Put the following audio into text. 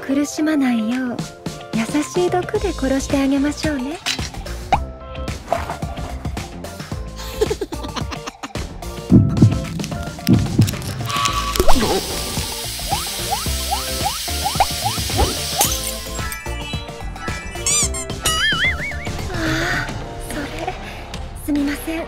苦しまないよう優しい毒で殺してあげましょうね。ああそれすみません。